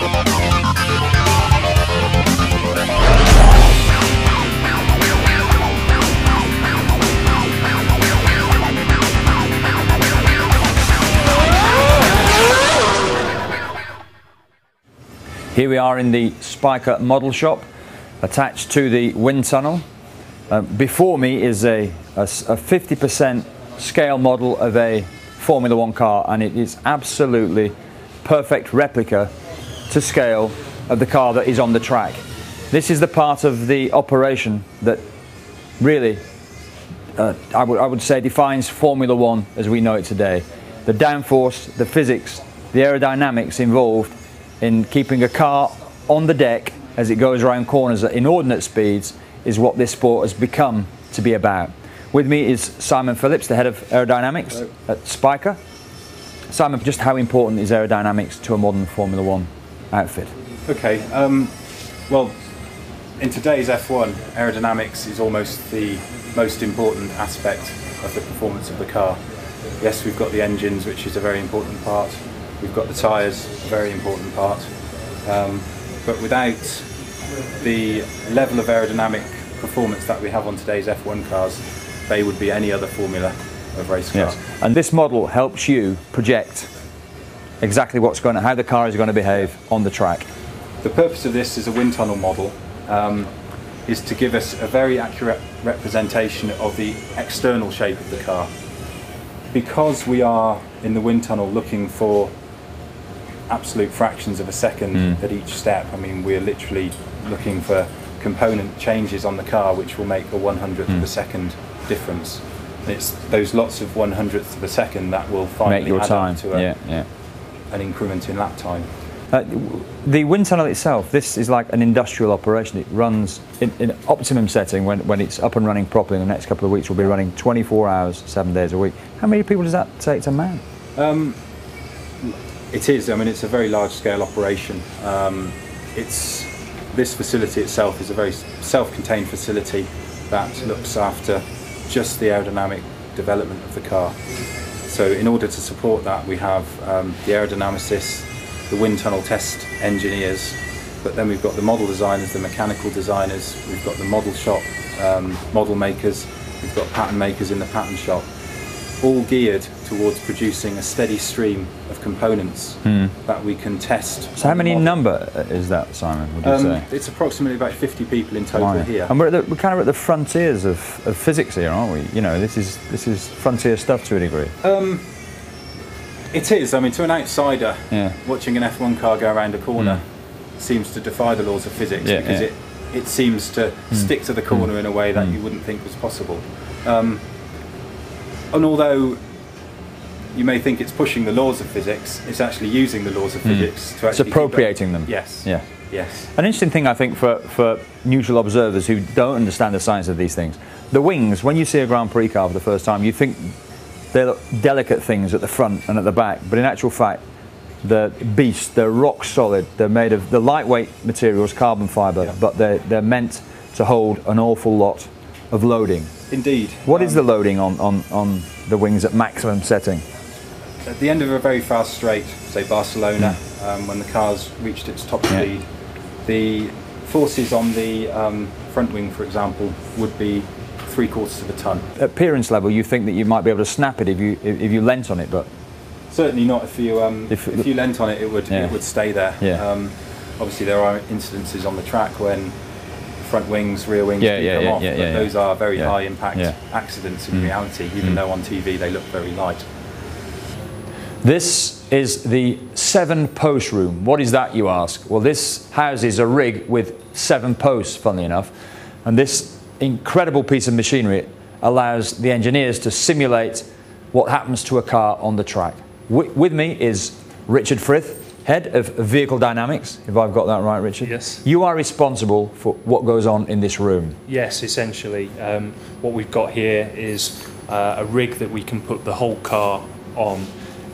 Here we are in the Spyker model shop attached to the wind tunnel. Uh, before me is a, a, a 50% scale model of a Formula One car and it is absolutely perfect replica to scale of the car that is on the track. This is the part of the operation that really, uh, I, I would say, defines Formula One as we know it today. The downforce, the physics, the aerodynamics involved in keeping a car on the deck as it goes around corners at inordinate speeds is what this sport has become to be about. With me is Simon Phillips, the head of aerodynamics Hello. at Spyker. Simon, just how important is aerodynamics to a modern Formula One outfit? Okay, um, well, in today's F1, aerodynamics is almost the most important aspect of the performance of the car. Yes, we've got the engines, which is a very important part, We've got the tyres, a very important part. Um, but without the level of aerodynamic performance that we have on today's F1 cars, they would be any other formula of race car. Yes. And this model helps you project exactly what's going to, how the car is going to behave on the track. The purpose of this is a wind tunnel model um, is to give us a very accurate representation of the external shape of the car. Because we are in the wind tunnel looking for absolute fractions of a second mm. at each step. I mean, we're literally looking for component changes on the car which will make a one hundredth mm. of a hmm. second difference. it's those lots of one hundredths of a second that will finally make your add time. up to a, yeah, yeah. An increment in lap time. Uh, the wind tunnel itself, this is like an industrial operation. It runs in, in, optimum setting when, when it's up and running properly in the next couple of weeks. We'll be running 24 hours, seven days a week. How many people does that take to man? Um, it is. I mean, it's a very large-scale operation. Um, it's this facility itself is a very self-contained facility that looks after just the aerodynamic development of the car. So, in order to support that, we have um, the aerodynamicists, the wind tunnel test engineers, but then we've got the model designers, the mechanical designers, we've got the model shop um, model makers, we've got pattern makers in the pattern shop all geared towards producing a steady stream of components mm. that we can test. So how many number is that, Simon, would you um, say? It's approximately about 50 people in total right. here. And we're, the, we're, kind of at the frontiers of, of, physics here, aren't we? You know, this is, this is frontier stuff to a degree. Um, it is. I mean, to an outsider, yeah. watching an F1 car go around a corner mm. seems to defy the laws of physics yeah, because yeah. it it seems to mm. stick to the corner hmm. in a way that hmm. you wouldn't think was possible. Um, and although you may think it's pushing the laws of physics, it's actually using the laws of mm. physics to actually. It's appropriating them. Yes. Yeah. Yes. An interesting thing, I think, for, for neutral observers who don't understand the science of these things, the wings, when you see a Grand Prix car for the first time, you think they're delicate things at the front and at the back, but in actual fact, the beasts, they're rock solid. They're made of the lightweight materials, carbon fibre, yeah. but they're, they're meant to hold an awful lot of loading. Indeed. What um, is the loading on, on, on the wings at maximum setting? At the end of a very fast straight, say Barcelona, mm. um, when the car's reached its top yeah. speed, the forces on the um, front wing, for example, would be three quarters of a ton. Appearance level, you think that you might be able to snap it if you if, if you leant on it, but certainly not if you um, if, if, you leant on it, it would yeah. it would stay there. Yeah. Um, obviously, there are incidences on the track when front wings, rear wings yeah, do yeah, come yeah, off, but those are very high impact accidents in mm. reality, even mm. though on TV they look very light. This is the seven post room. What is that, you ask? Well, this houses a rig with seven posts, funnily enough, and this incredible piece of machinery allows the engineers to simulate what happens to a car on the track. with me is Richard Frith, head of vehicle dynamics, if I've got that right, Richard. Yes. You are responsible for what goes on in this room. Yes, essentially. Um, what we've got here is uh, a rig that we can put the whole car on.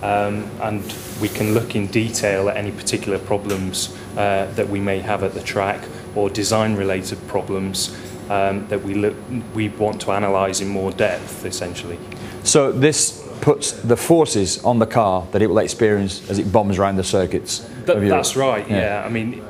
Um, and we can look in detail at any particular problems uh, that we may have at the track or design related problems um, that we, look, we want to analyse in more depth essentially. So this puts the forces on the car that it will experience as it bombs around the circuits Th- that's right. Yeah. Yeah. I mean,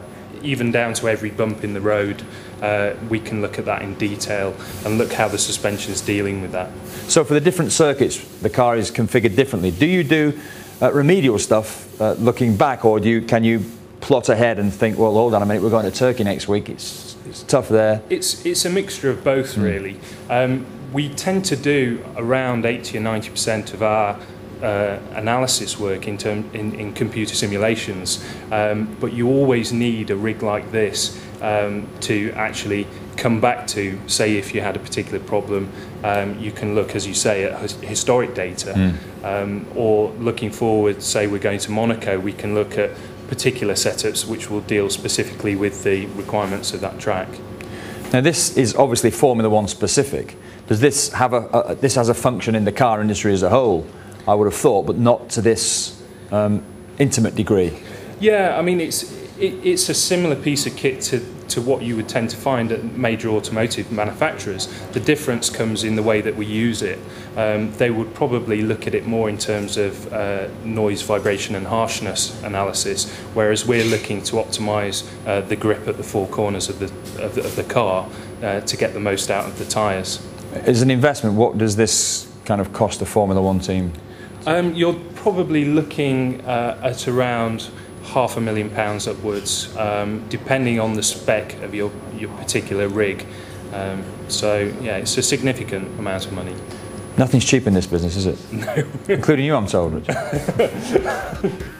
even down to every bump in the road, uh, we can look at that in detail and look how the suspension is dealing with that. So for the different circuits, the car is configured differently. Do you do uh, remedial stuff uh, looking back, or do you can you plot ahead and think, well, hold on a minute, we're going to Turkey next week. It's it's tough there. It's it's a mixture of both, really. Um, we tend to do around 80 or 90 percent of our uh, analysis work in, term, in, in computer simulations, um, but you always need a rig like this um, to actually come back to, say, if you had a particular problem, um, you can look, as you say, at his- historic data, um, or looking forward, say, we're going to Monaco, we can look at particular setups which will deal specifically with the requirements of that track. Now this is obviously Formula One specific. Does this have a, a this has a function in the car industry as a whole? I would have thought, but not to this um, intimate degree. Yeah, I mean it's it, it's a similar piece of kit to, to what you would tend to find at major automotive manufacturers. The difference comes in the way that we use it. Um, they would probably look at it more in terms of uh, noise, vibration, and harshness analysis, whereas we're looking to optimise uh, the grip at the four corners of the of the, of the car uh, to get the most out of the tyres. As an investment, what does this kind of cost a Formula One team? Um, you're probably looking uh, at around half a million pounds upwards, um, depending on the spec of your, your particular rig. Um, so, yeah, it's a significant amount of money. Nothing's cheap in this business, is it? No. Including you, I'm told.